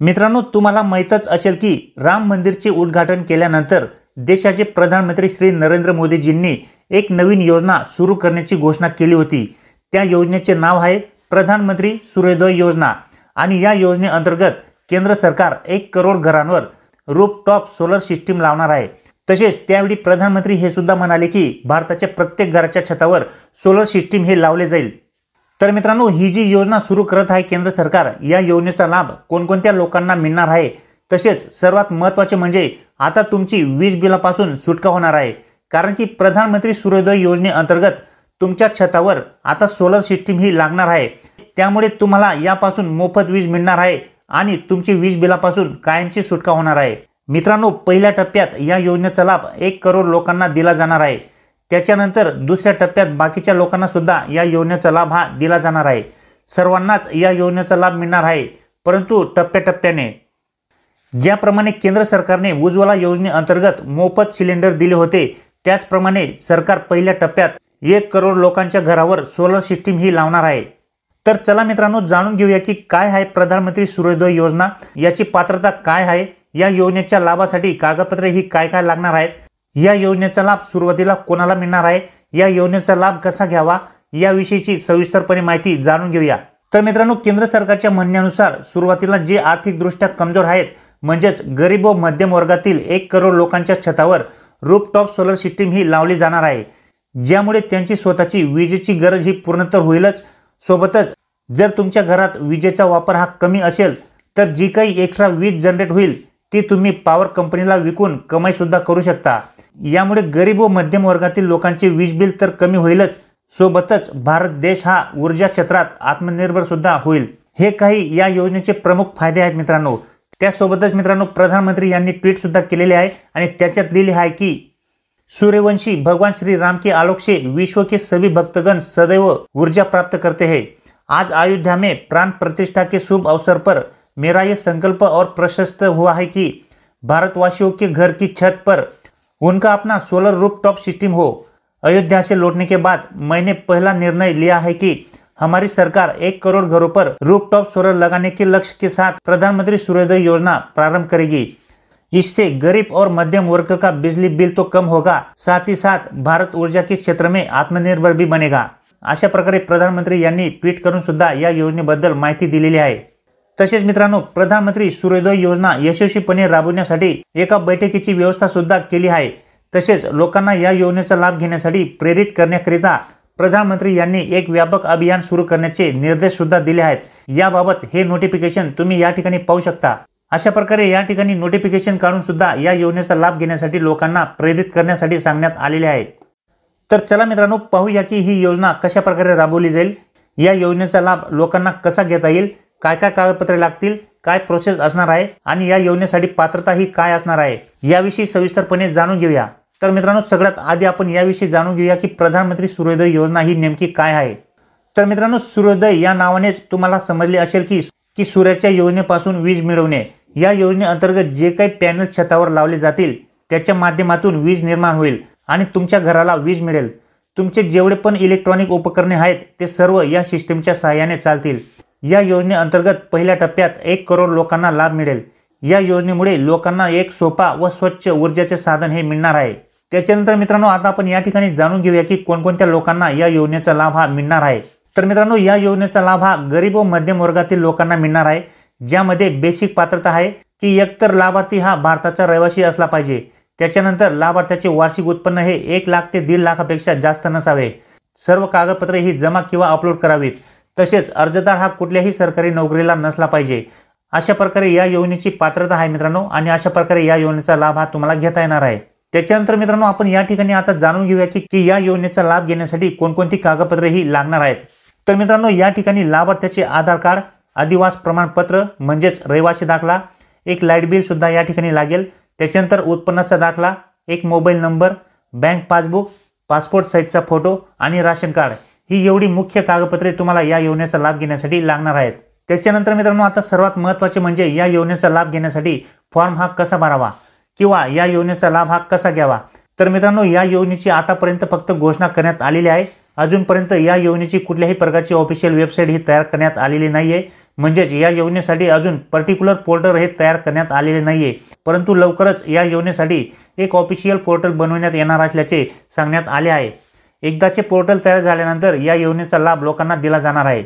मित्रांनो तुम्हाला माहीतच असेल की राम मंदिरचे उद्घाटन केल्यानंतर देशाचे प्रधानमंत्री श्री नरेंद्र मोदीजींनी एक नवीन योजना सुरू करण्याची घोषणा केली होती. त्या योजनेचे नाव आहे प्रधानमंत्री सूर्योदय योजना. आणि या योजनेअंतर्गत केंद्र सरकार एक करोड घरांवर रूपटॉप सोलर सिस्टीम लावणार आहे. तसेच त्यावेळी प्रधानमंत्री हे सुद्धा म्हणाले की भारताच्या प्रत्येक घराच्या छतावर सोलर सिस्टीम हे लावले जाईल. तर मित्रांनो ही जी योजना सुरू करत आहे केंद्र सरकार या योजनेचा लाभ कोणकोणत्या लोकांना मिळणार आहे? तसेच सर्वात महत्त्वाचे म्हणजे आता तुमची वीज बिलापासून सुटका होणार आहे. कारण की प्रधानमंत्री सूर्योदय योजनेअंतर्गत तुमच्या छतावर आता सोलर सिस्टीम ही लागणार आहे. त्यामुळे तुम्हाला यापासून मोफत वीज मिळणार आहे आणि तुमची वीज बिलापासून कायमची सुटका होणार आहे. मित्रांनो पहिल्या टप्प्यात या योजनेचा लाभ एक करोड लोकांना दिला जाणार आहे. त्याच्यानंतर दुसऱ्या टप्प्यात बाकीच्या लोकांनासुद्धा या योजनेचा लाभ हा दिला जाणार आहे. सर्वांनाच या योजनेचा लाभ मिळणार आहे परंतु टप्प्याटप्प्याने. ज्याप्रमाणे केंद्र सरकारने उज्ज्वला योजनेअंतर्गत मोफत सिलेंडर दिले होते त्याचप्रमाणे सरकार पहिल्या टप्प्यात एक करोड लोकांच्या घरावर सोलर सिस्टीम ही लावणार आहे. तर चला मित्रांनो जाणून घेऊया की काय आहे प्रधानमंत्री सूर्योदय योजना याची पात्रता काय आहे या योजनेच्या लाभासाठी कागदपत्रे ही काय काय लागणार आहेत या योजनेचा लाभ सुरुवातीला कोणाला मिळणार आहे? या योजनेचा लाभ कसा घ्यावा? याविषयीची सविस्तरपणे माहिती जाणून घेऊया. तर मित्रांनो केंद्र सरकारच्या म्हणण्यानुसार सुरुवातीला जे आर्थिकदृष्ट्या कमजोर आहेत म्हणजेच गरीब व मध्यम वर्गातील एक करोड लोकांच्या छतावर रूपटॉप सोलर सिस्टीम ही लावली जाणार आहे. ज्यामुळे त्यांची स्वतःची विजेची गरज ही पूर्णतर होईलच. सोबतच जर तुमच्या घरात विजेचा वापर हा कमी असेल तर जी काही एक्स्ट्रा वीज जनरेट होईल ती तुम्ही पॉवर कंपनीला विकून कमाईसुद्धा करू शकता. यामुळे गरीब व मध्यम वर्गातील लोकांचे वीज बिल तर कमी होईलच. सोबतच भारत देश हा ऊर्जा क्षेत्रात आत्मनिर्भर सुद्धा होईल. हे काही या योजनेचे प्रमुख फायदे आहेत मित्रांनो. त्यासोबतच मित्रांनो प्रधानमंत्री यांनी ट्विट सुद्धा केलेले आहे आणि त्याच्यात लिहिले आहे की सूर्यवंशी भगवान श्री राम के आलोक से विश्व के सभी भक्तगण सदैव ऊर्जा प्राप्त करते हैं. आज अयोध्या में प्राण प्रतिष्ठा के शुभ अवसर पर मेरा ये संकल्प और प्रशस्त हुआ है कि भारतवासियों के घर की छत पर उनका अपना सोलर रूप टॉप सिस्टम हो। अयोध्या से लौटने के बाद मैंने पहला निर्णय लिया है कि हमारी सरकार एक करोड़ घरों पर रूप टॉप सोलर लगाने के लक्ष्य के साथ प्रधानमंत्री सूर्योदय योजना प्रारंभ करेगी। इससे गरीब और मध्यम वर्ग का बिजली बिल तो कम होगा, साथ ही साथ भारत ऊर्जा के क्षेत्र में आत्मनिर्भर भी बनेगा। अशा प्रकारे प्रधानमंत्री यांनी ट्विट करून सुद्धा या योजनेबद्दल माहिती दिलेली आहे. तसेच मित्रांनो प्रधानमंत्री सूर्योदय योजना यशस्वीपणे राबवण्यासाठी एका बैठकीची व्यवस्था सुद्धा केली आहे. तसेच लोकांना या योजनेचा लाभ घेण्यासाठी प्रेरित करण्याकरिता प्रधानमंत्री यांनी एक व्यापक अभियान सुरू करण्याचे निर्देश सुद्धा दिले आहेत. याबाबत हे नोटिफिकेशन तुम्ही या ठिकाणी पाहू शकता. अशा प्रकारे या ठिकाणी नोटिफिकेशन काढून सुद्धा या योजनेचा लाभ घेण्यासाठी लोकांना प्रेरित करण्यासाठी सांगण्यात आलेले आहे. तर चला मित्रांनो पाहूया की ही योजना कशा प्रकारे राबवली जाईल. या योजनेचा लाभ लोकांना कसा घेता येईल? काय काय कागदपत्रे लागतील काय प्रोसेस असणार आहे आणि या योजनेसाठी पात्रता ही काय असणार आहे याविषयी सविस्तरपणे जाणून घेऊया. तर मित्रांनो सगळ्यात आधी आपण याविषयी जाणून घेऊया की प्रधानमंत्री सूर्योदय योजना ही नेमकी काय आहे. तर मित्रांनो सूर्योदय या नावानेच तुम्हाला समजले असेल की की सूर्याच्या योजनेपासून वीज मिळवणे. या योजनेअंतर्गत जे काही पॅनल छतावर लावले जातील त्याच्या माध्यमातून वीज निर्माण होईल आणि तुमच्या घराला वीज मिळेल. तुमचे जेवढे पण इलेक्ट्रॉनिक उपकरणे आहेत ते सर्व या सिस्टीमच्या सहाय्याने चालतील. या योजनेअंतर्गत पहिल्या टप्प्यात एक करोड लोकांना लाभ मिळेल. या योजनेमुळे लोकांना एक सोपा व स्वच्छ ऊर्जेचे साधन हे मिळणार आहे. त्याच्यानंतर मित्रांनो आता आपण या ठिकाणी जाणून घेऊया की कोणकोणत्या लोकांना या योजनेचा लाभ हा मिळणार आहे. तर मित्रांनो या योजनेचा लाभ हा गरीब व मध्यम वर्गातील लोकांना मिळणार आहे ज्यामध्ये बेसिक पात्रता आहे की एकतर लाभार्थी हा भारताचा रहिवासी असला पाहिजे. त्याच्यानंतर लाभार्थ्याचे वार्षिक उत्पन्न हे एक लाख ते दीड लाखापेक्षा जास्त नसावे. सर्व कागदपत्रे ही जमा किंवा अपलोड करावीत. तसेच अर्जदार हा कुठल्याही सरकारी नोकरीला नसला पाहिजे. अशा प्रकारे या योजनेची पात्रता आहे मित्रांनो आणि अशा प्रकारे या योजनेचा लाभ हा तुम्हाला घेता येणार आहे. त्याच्यानंतर मित्रांनो आपण या ठिकाणी आता जाणून घेऊया की की या योजनेचा लाभ घेण्यासाठी कोणकोणती कागदपत्रे ही लागणार आहेत. तर मित्रांनो या ठिकाणी लाभार्थ्याचे आधार कार्ड आदिवास प्रमाणपत्र म्हणजेच रहिवासी दाखला एक लाइट बिल सुद्धा या ठिकाणी लागेल. त्याच्यानंतर उत्पन्नाचा दाखला एक mobile number bank passbook passport साईजचा फोटो आणि राशन कार्ड. ही एवढी मुख्य कागदपत्रे तुम्हाला या योजनेचा लाभ घेण्यासाठी लागणार आहेत. त्याच्यानंतर मित्रांनो आता सर्वात महत्त्वाचे म्हणजे या योजनेचा लाभ घेण्यासाठी फॉर्म हा कसा भरावा किंवा या योजनेचा लाभ हा कसा घ्यावा? तर मित्रांनो या योजनेची आतापर्यंत फक्त घोषणा करण्यात आलेली आहे. अजूनपर्यंत या योजनेची कुठल्याही प्रकारची ऑफिशियल वेबसाईट ही तयार करण्यात आलेली नाही आहे म्हणजेच या योजनेसाठी अजून पर्टिक्युलर पोर्टल हे तयार करण्यात आलेले नाही आहे परंतु लवकरच या योजनेसाठी एक ऑफिशियल पोर्टल बनवण्यात येणार असल्याचे सांगण्यात आले आहे. एकदाचे पोर्टल तयार झाल्यानंतर या योजनेचा लाभ लोकांना दिला जाणार आहे.